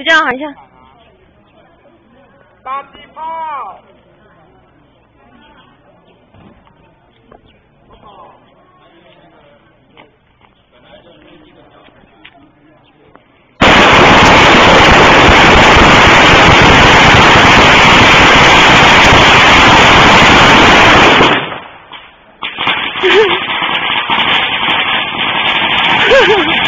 就这样好像。打地炮。哈哈哈。